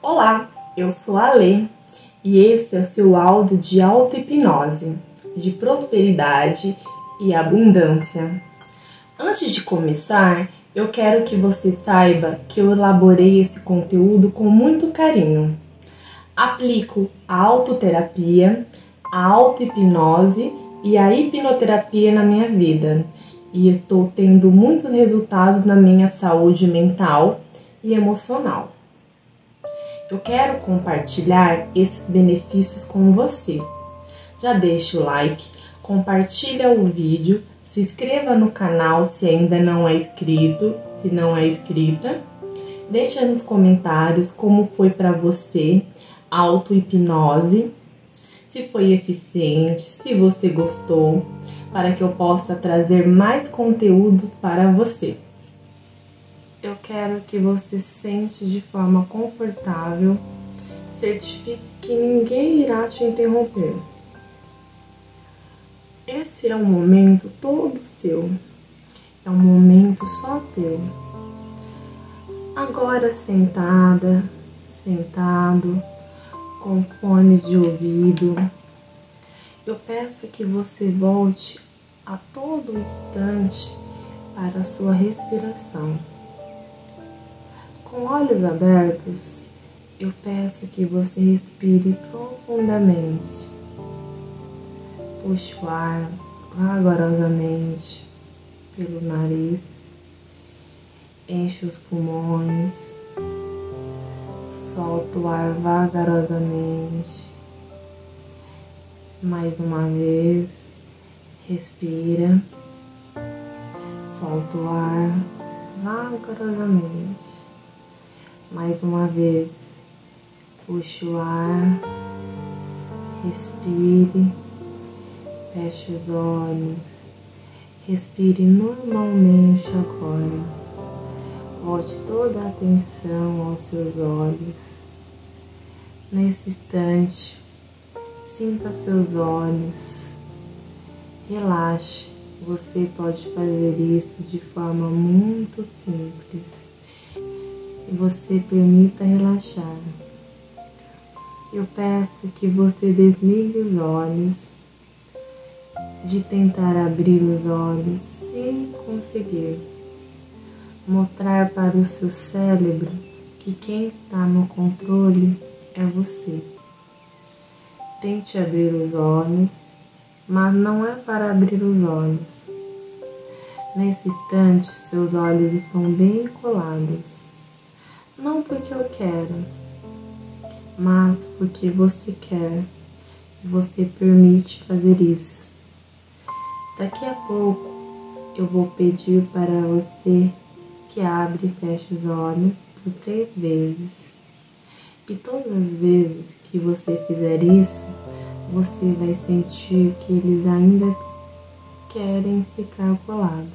Olá, eu sou a Lê e esse é o seu áudio de auto-hipnose, de prosperidade e abundância. Antes de começar, eu quero que você saiba que eu elaborei esse conteúdo com muito carinho. Aplico a autoterapia, a auto-hipnose e a hipnoterapia na minha vida e estou tendo muitos resultados na minha saúde mental e emocional. Eu quero compartilhar esses benefícios com você. Já deixa o like, compartilha o vídeo, se inscreva no canal se ainda não é inscrito, se não é inscrita. Deixa nos comentários como foi para você a auto-hipnose, se foi eficiente, se você gostou, para que eu possa trazer mais conteúdos para você. Eu quero que você sente de forma confortável, certifique que ninguém irá te interromper. Esse é um momento todo seu, é um momento só teu. Agora sentada, sentado, com fones de ouvido, eu peço que você volte a todo instante para a sua respiração. Com olhos abertos, eu peço que você respire profundamente. Puxe o ar vagarosamente pelo nariz, enche os pulmões, solta o ar vagarosamente. Mais uma vez, respira, solta o ar vagarosamente. Mais uma vez, puxe o ar, respire, feche os olhos, respire normalmente agora. Volte toda a atenção aos seus olhos. Nesse instante, sinta seus olhos, relaxe. Você pode fazer isso de forma muito simples e você permita relaxar. Eu peço que você desligue os olhos, de tentar abrir os olhos sem conseguir. Mostrar para o seu cérebro que quem está no controle é você. Tente abrir os olhos, mas não é para abrir os olhos. Nesse instante, seus olhos estão bem colados não porque eu quero, mas porque você quer e você permite fazer isso. Daqui a pouco eu vou pedir para você que abre e feche os olhos por três vezes. E todas as vezes que você fizer isso, você vai sentir que eles ainda querem ficar colados.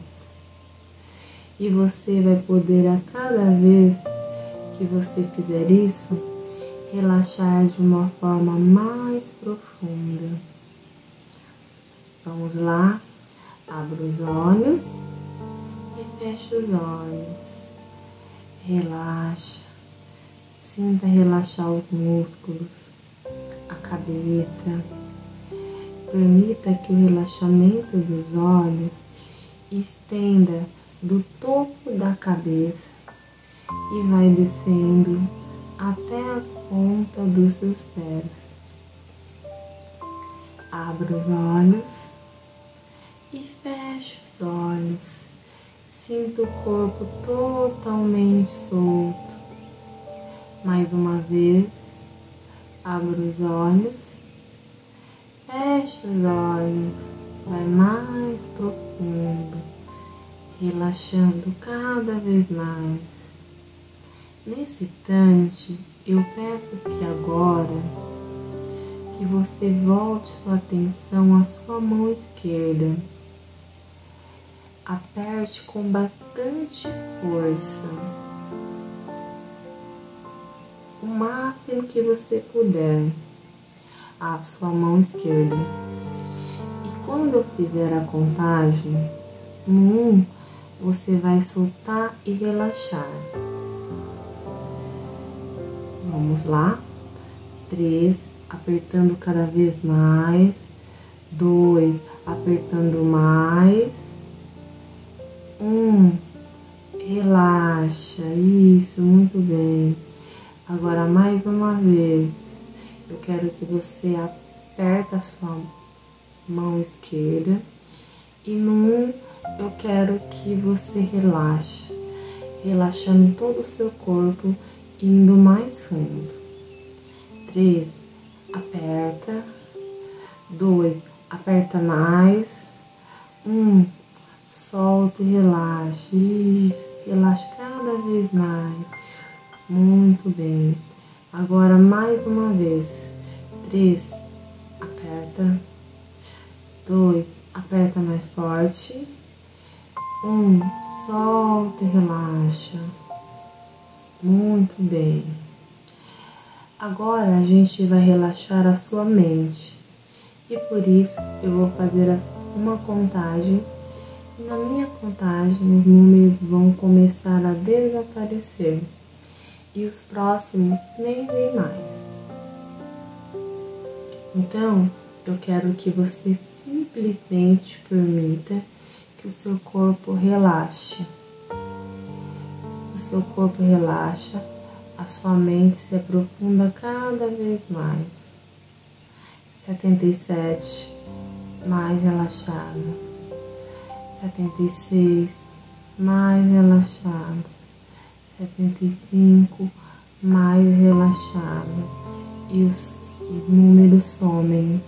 E você vai poder a cada vez que você fizer isso, relaxar de uma forma mais profunda. Vamos lá, abra os olhos e feche os olhos. Relaxa, sinta relaxar os músculos, a cabeça. Permita que o relaxamento dos olhos estenda do topo da cabeça e vai descendo até as pontas dos seus pés. Abra os olhos e feche os olhos. Sinta o corpo totalmente solto. Mais uma vez, abra os olhos, feche os olhos, vai mais profundo, relaxando cada vez mais. Nesse instante, eu peço que agora que você volte sua atenção à sua mão esquerda. Aperte com bastante força. O máximo que você puder a sua mão esquerda. E quando eu fizer a contagem, no um, você vai soltar e relaxar. Vamos lá. Três, apertando cada vez mais. Dois, apertando mais. Um, relaxa. Isso, muito bem. Agora mais uma vez. Eu quero que você aperta a sua mão esquerda e no um eu quero que você relaxe, relaxando todo o seu corpo, indo mais fundo. Três, aperta. Dois, aperta mais. Um, solta e relaxa. Isso, relaxa cada vez mais. Muito bem. Agora mais uma vez. Três, aperta. Dois, aperta mais forte. Um, solta e relaxa. Muito bem. Agora a gente vai relaxar a sua mente. E por isso eu vou fazer uma contagem. E na minha contagem os números vão começar a desaparecer. E os próximos nem vem mais. Então, eu quero que você simplesmente permita que o seu corpo relaxe. O seu corpo relaxa, a sua mente se aprofunda cada vez mais. 77, mais relaxada. 76, mais relaxada. 75, mais relaxada. E os números somem.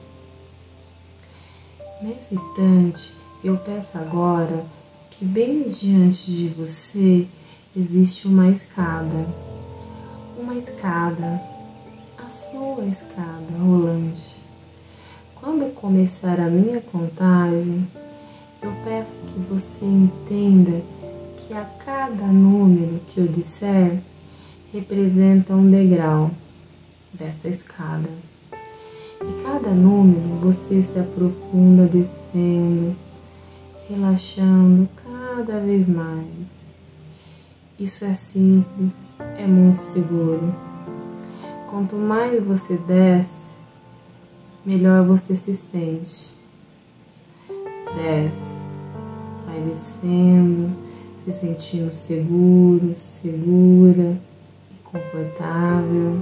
Nesse instante, eu peço agora que bem diante de você existe uma escada. Uma escada, a sua escada rolante. Quando começar a minha contagem, eu peço que você entenda que a cada número que eu disser representa um degrau dessa escada. E cada número você se aprofunda descendo relaxando cada vez mais. Isso é simples, é muito seguro. Quanto mais você desce, melhor você se sente. Desce, vai descendo, se sentindo seguro, segura e confortável.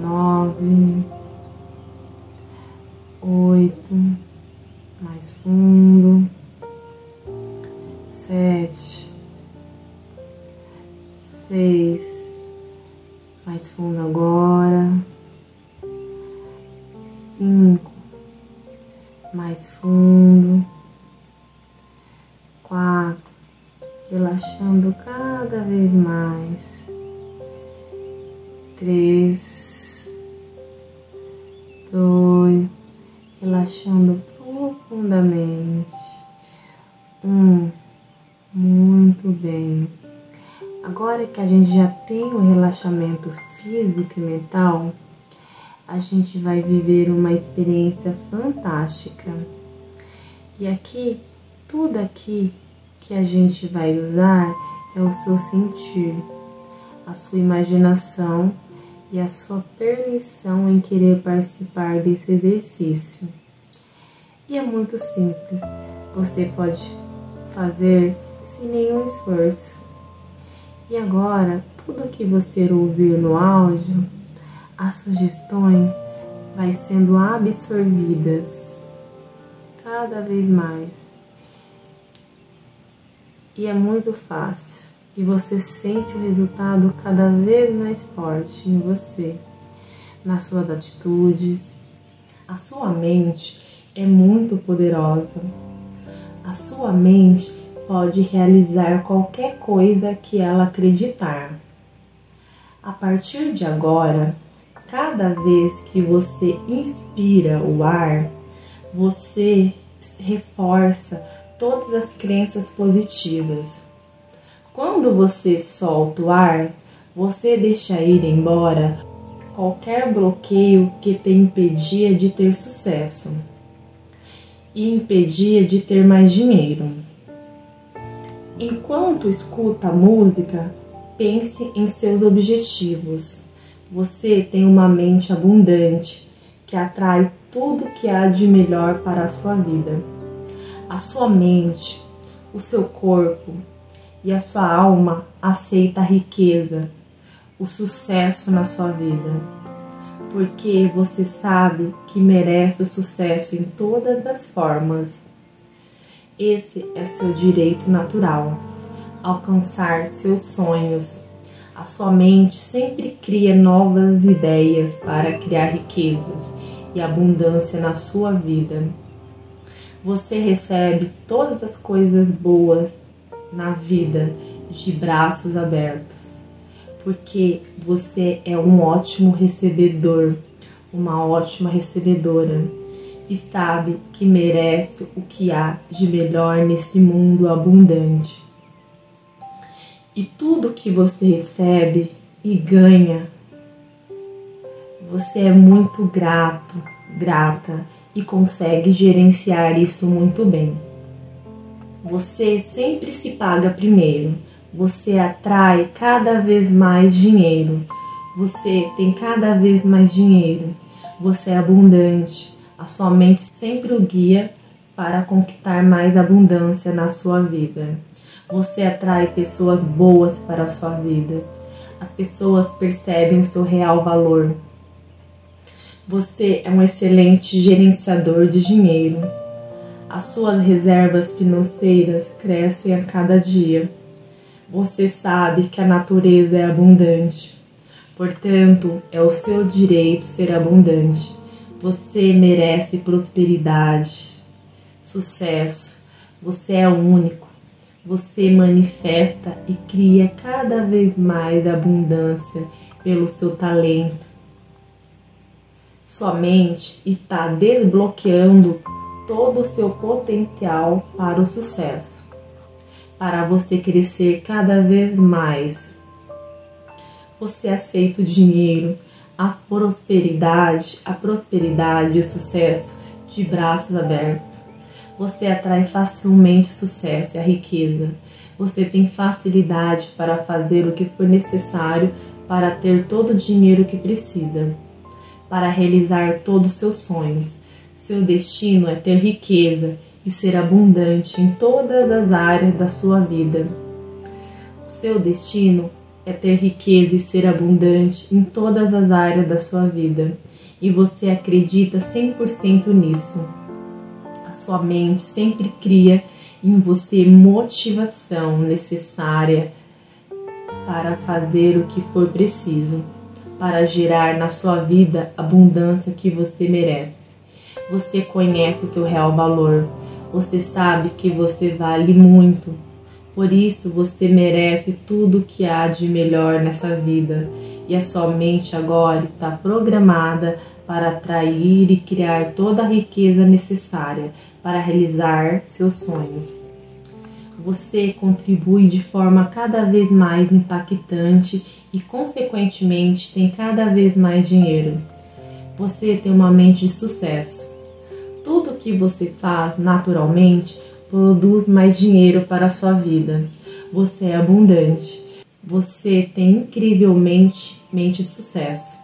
Nove, oito, mais fundo sete, seis, mais fundo agora, cinco, mais fundo, quatro, relaxando cada vez mais, três, dois, relaxando Que a gente já tem o relaxamento físico e mental, a gente vai viver uma experiência fantástica. E aqui, tudo aqui que a gente vai usar é o seu sentir, a sua imaginação e a sua permissão em querer participar desse exercício. E é muito simples. Você pode fazer sem nenhum esforço. E agora, tudo que você ouvir no áudio, as sugestões vai sendo absorvidas cada vez mais. E é muito fácil. E você sente o resultado cada vez mais forte em você, nas suas atitudes. A sua mente é muito poderosa. A sua mente pode realizar qualquer coisa que ela acreditar. A partir de agora, cada vez que você inspira o ar, você reforça todas as crenças positivas. Quando você solta o ar, você deixa ir embora qualquer bloqueio que te impedia de ter sucesso e impedia de ter mais dinheiro. Enquanto escuta a música, pense em seus objetivos. Você tem uma mente abundante que atrai tudo que há de melhor para a sua vida. A sua mente, o seu corpo e a sua alma aceita a riqueza, o sucesso na sua vida, porque você sabe que merece o sucesso em todas as formas. Esse é seu direito natural, alcançar seus sonhos. A sua mente sempre cria novas ideias para criar riquezas e abundância na sua vida. Você recebe todas as coisas boas na vida de braços abertos, porque você é um ótimo recebedor, uma ótima recebedora e sabe que merece o que há de melhor nesse mundo abundante. E tudo que você recebe e ganha, você é muito grato, grata e consegue gerenciar isso muito bem. Você sempre se paga primeiro. Você atrai cada vez mais dinheiro. Você tem cada vez mais dinheiro. Você é abundante. A sua mente sempre o guia para conquistar mais abundância na sua vida. Você atrai pessoas boas para a sua vida. As pessoas percebem o seu real valor. Você é um excelente gerenciador de dinheiro. As suas reservas financeiras crescem a cada dia. Você sabe que a natureza é abundante. Portanto, é o seu direito ser abundante. Você merece prosperidade, sucesso. Você é único. Você manifesta e cria cada vez mais abundância pelo seu talento. Sua mente está desbloqueando todo o seu potencial para o sucesso, para você crescer cada vez mais. Você aceita o dinheiro, a prosperidade, a prosperidade e o sucesso de braços abertos. Você atrai facilmente o sucesso e a riqueza. Você tem facilidade para fazer o que for necessário para ter todo o dinheiro que precisa, para realizar todos os seus sonhos seu destino é ter riqueza e ser abundante em todas as áreas da sua vida. O seu destino é ter riqueza e ser abundante em todas as áreas da sua vida, e você acredita 100% nisso. A sua mente sempre cria em você motivação necessária para fazer o que for preciso, para gerar na sua vida a abundância que você merece. Você conhece o seu real valor. Você sabe que você vale muito. Por isso você merece tudo o que há de melhor nessa vida. E a sua mente agora está programada para atrair e criar toda a riqueza necessária para realizar seus sonhos. Você contribui de forma cada vez mais impactante e, consequentemente, tem cada vez mais dinheiro. Você tem uma mente de sucesso tudo que você faz naturalmente produz mais dinheiro para a sua vida. Você é abundante. Você tem incrivelmente mente sucesso.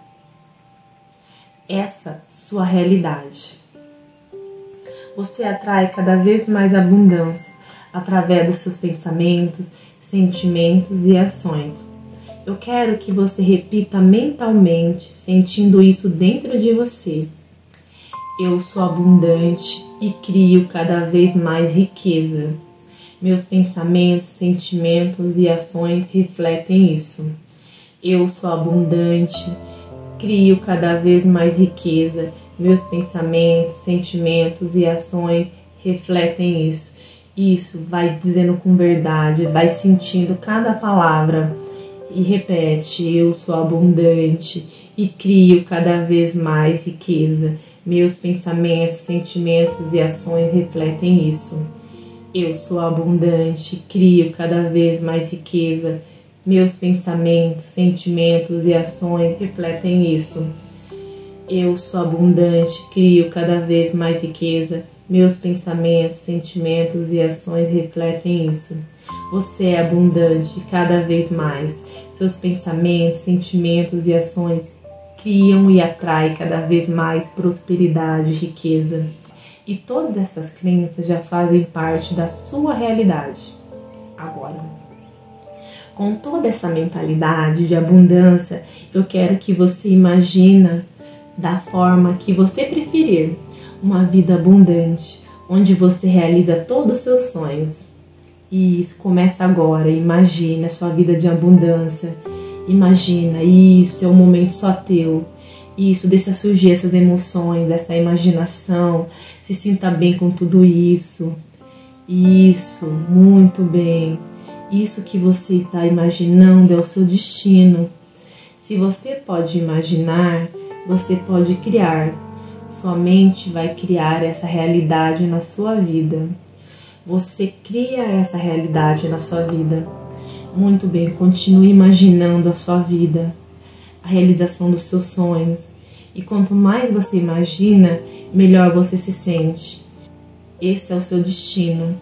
Essa sua realidade. Você atrai cada vez mais abundância através dos seus pensamentos, sentimentos e ações. Eu quero que você repita mentalmente, sentindo isso dentro de você. Eu sou abundante e crio cada vez mais riqueza. Meus pensamentos, sentimentos e ações refletem isso. Eu sou abundante, crio cada vez mais riqueza. Meus pensamentos, sentimentos e ações refletem isso. Isso vai dizendo com verdade, vai sentindo cada palavra e repete: Eu sou abundante e crio cada vez mais riqueza. Meus pensamentos, sentimentos e ações refletem isso. Eu sou abundante, crio cada vez mais riqueza. Meus pensamentos, sentimentos e ações refletem isso. Eu sou abundante, crio cada vez mais riqueza. Meus pensamentos, sentimentos e ações refletem isso. Você é abundante cada vez mais. Seus pensamentos, sentimentos e ações criam e atraem cada vez mais prosperidade e riqueza. E todas essas crenças já fazem parte da sua realidade. Agora, com toda essa mentalidade de abundância, eu quero que você imagina da forma que você preferir, uma vida abundante, onde você realiza todos os seus sonhos. E isso começa agora. Imagina a sua vida de abundância. Imagina, isso é um momento só teu. Isso, deixa surgir essas emoções, essa imaginação. Se sinta bem com tudo isso. Isso, muito bem. Isso que você está imaginando é o seu destino. Se você pode imaginar, você pode criar. Sua mente vai criar essa realidade na sua vida. Você cria essa realidade na sua vida. Muito bem, continue imaginando a sua vida, a realização dos seus sonhos. E quanto mais você imagina, melhor você se sente. Esse é o seu destino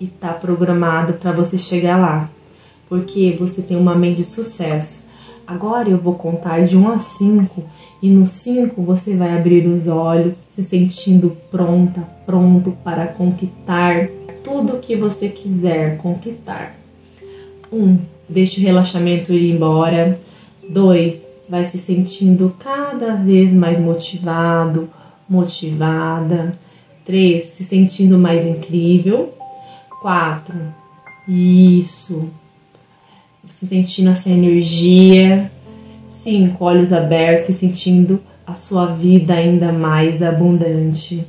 e está programado para você chegar lá, porque você tem uma mente de sucesso. Agora eu vou contar de 1 a 5 e no 5 você vai abrir os olhos, se sentindo pronta, pronto para conquistar tudo que você quiser conquistar. 1. Um, deixe o relaxamento ir embora. 2. Vai se sentindo cada vez mais motivado, motivada. 3. Se sentindo mais incrível. 4. Isso se sentindo essa energia. Cinco, olhos abertos e sentindo a sua vida ainda mais abundante.